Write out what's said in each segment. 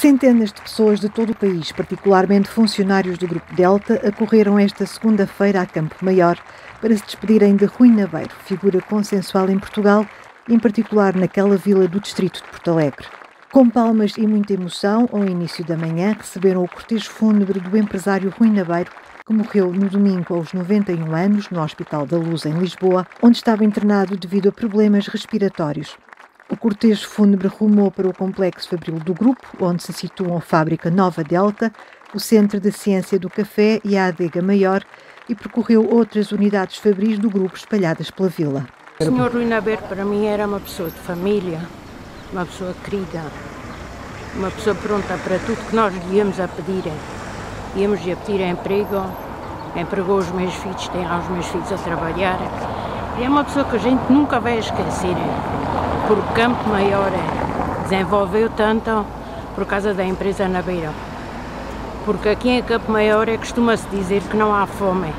Centenas de pessoas de todo o país, particularmente funcionários do Grupo Delta, acorreram esta segunda-feira a Campo Maior para se despedirem de Rui Nabeiro, figura consensual em Portugal, em particular naquela vila do distrito de Porto Alegre. Com palmas e muita emoção, ao início da manhã, receberam o cortejo fúnebre do empresário Rui Nabeiro, que morreu no domingo aos 91 anos no Hospital da Luz, em Lisboa, onde estava internado devido a problemas respiratórios. O cortejo fúnebre rumou para o complexo fabril do grupo, onde se situam a fábrica Nova Delta, o Centro de Ciência do Café e a Adega Maior, e percorreu outras unidades fabris do grupo espalhadas pela vila. O Sr. Rui Naber para mim era uma pessoa de família, uma pessoa querida, uma pessoa pronta para tudo que nós lhe íamos a pedir. Íamos a pedir emprego, empregou os meus filhos, tem lá os meus filhos a trabalhar. E é uma pessoa que a gente nunca vai esquecer por Campo Maior desenvolveu tanto por causa da empresa na beira. Porque aqui em Campo Maior costuma-se dizer que não há fome.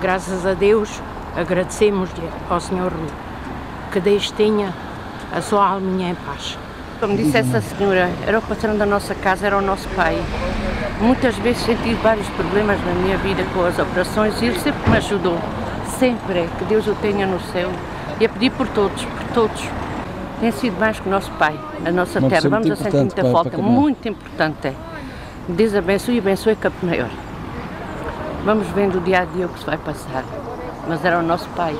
Graças a Deus agradecemos-lhe ao Senhor que Deus tenha a sua alminha em paz. Como disse essa senhora, era o patrão da nossa casa, era o nosso pai. Muitas vezes senti vários problemas na minha vida com as operações e ele sempre me ajudou. Sempre, que Deus o tenha no céu. E a pedir por todos, por todos tem sido mais que o nosso pai, a nossa Uma terra. Vamos a sentir muita falta, muito importante. é. Deus abençoe e abençoe Campo Maior. Vamos vendo o dia a dia o que se vai passar. Mas era o nosso pai.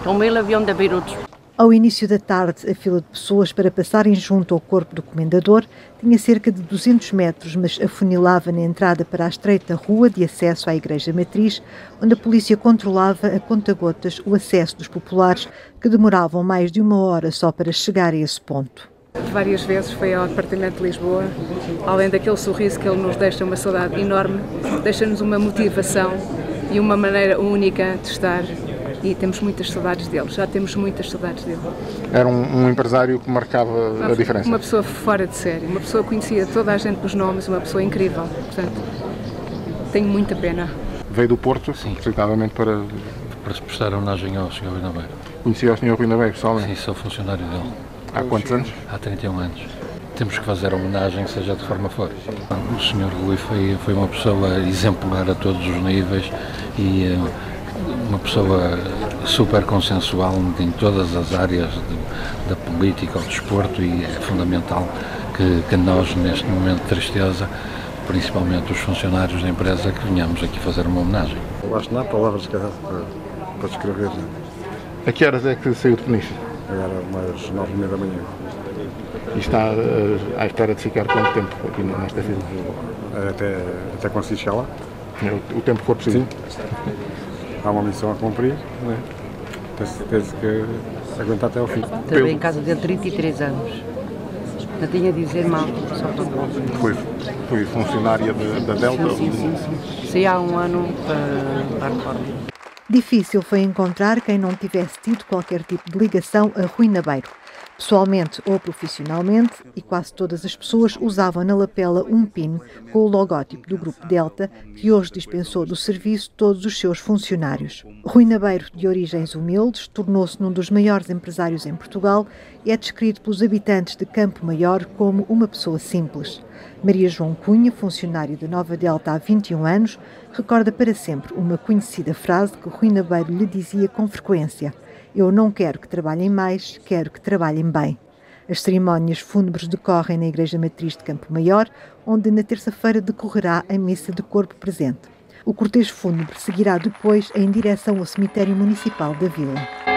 Então ele avião da Beirutos. Ao início da tarde, a fila de pessoas para passarem junto ao corpo do comendador tinha cerca de 200 metros, mas afunilava na entrada para a estreita rua de acesso à Igreja Matriz, onde a polícia controlava a conta-gotas o acesso dos populares, que demoravam mais de uma hora só para chegar a esse ponto. Várias vezes foi ao Departamento de Lisboa, além daquele sorriso que ele nos deixa uma saudade enorme, deixa-nos uma motivação e uma maneira única de estar e temos muitas saudades dele, já temos muitas saudades dele. Era um, um empresário que marcava a diferença. Uma pessoa fora de série, uma pessoa que conhecia toda a gente dos nomes, uma pessoa incrível, portanto, tenho muita pena. Veio do Porto, precisamente para para se prestar homenagem ao Sr. Rui Nabeiro. conhecer o Sr. Rui Nabeiro, pessoalmente. Sim, sou funcionário dele Há quantos anos? há 31 anos. Temos que fazer a homenagem, seja de forma for. O Sr. Rui foi, foi uma pessoa exemplar a todos os níveis e eh, uma pessoa super consensual em todas as áreas de- da política, ao desporto e é fundamental que, que nós, neste momento de tristeza, principalmente os funcionários da empresa, que venhamos aqui fazer uma homenagem. Eu acho que não há palavras se calhar, para, para descrever. Né? A que horas é que saiu de Peniche? Era umas nove e meia da manhã. E está eh, à espera de ficar quanto tempo aqui nesta fila? Até, até conseguir chegar lá. O, o tempo que for preciso. Sim. Há uma missão a cumprir. Né? Tenho certeza que aguentar até ao fim. Trabalhei em casa dele 33 anos. Não tinha a dizer mal, só bom. Foi, foi funcionária de- da Delta? Sim, sim, sim. Saí há um ano para, para a reforma. Difícil foi encontrar quem não tivesse tido qualquer tipo de ligação a Rui Nabeiro. Pessoalmente ou profissionalmente, e quase todas as pessoas usavam na lapela um pin com o logótipo do Grupo Delta, que hoje dispensou do serviço todos os seus funcionários. Rui Nabeiro, de origens humildes, tornou-se num dos maiores empresários em Portugal e é descrito pelos habitantes de Campo Maior como uma pessoa simples. Maria João Cunha, funcionária da Nova Delta há 21 anos, recorda para sempre uma conhecida frase que Rui Nabeiro lhe dizia com frequência: Eu não quero que trabalhem mais, quero que trabalhem bem. As cerimónias fúnebres decorrem na Igreja Matriz de Campo Maior, onde na terça-feira decorrerá a missa de corpo presente. O cortejo fúnebre seguirá depois em direção ao cemitério municipal da vila.